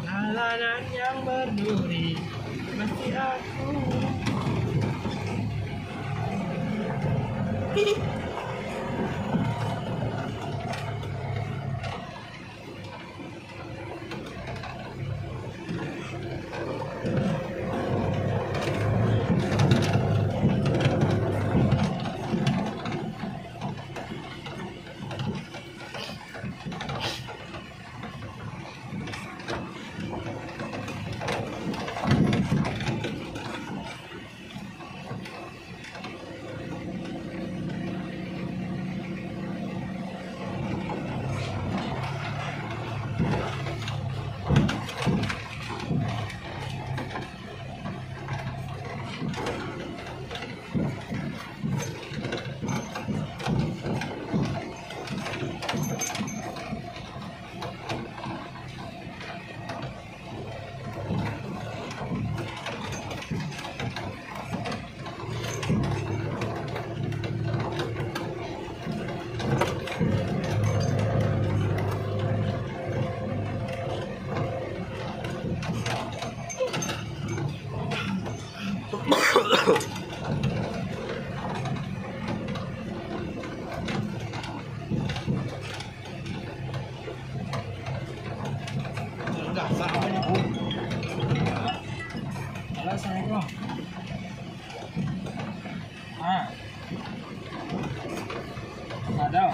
Jalanan yang berduri Mesti aku udah assalamualaikum ah. Ada.